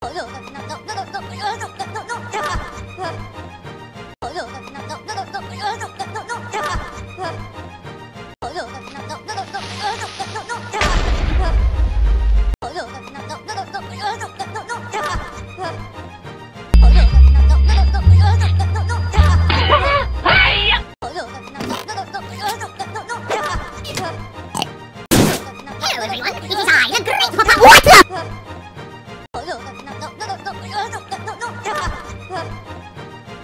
Hello everyone, it is I, the Great Papa. What? あの